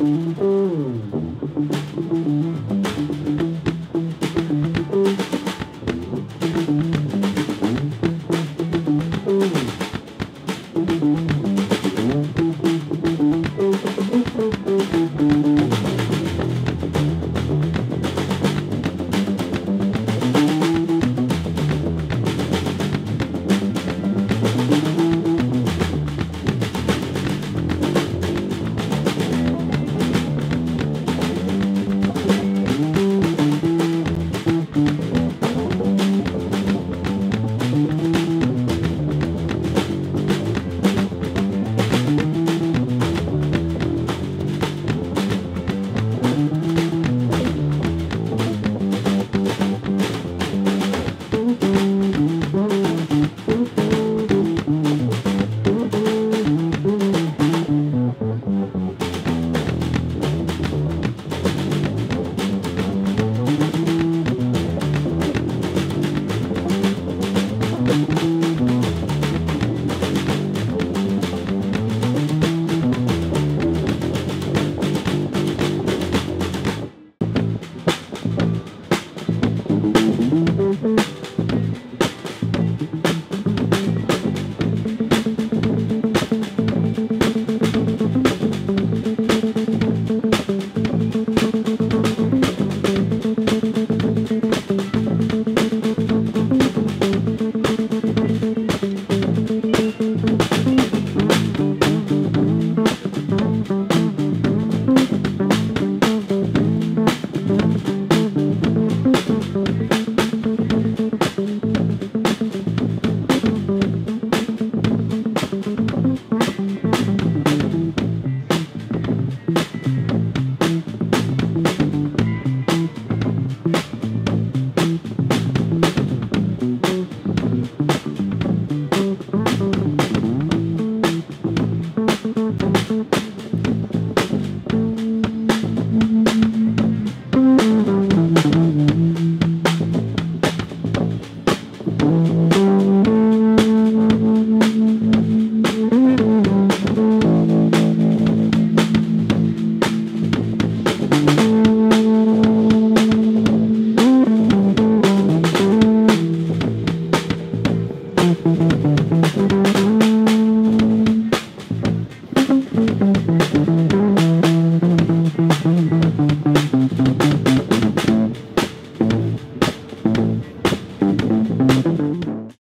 Mm-hmm. Mm-hmm.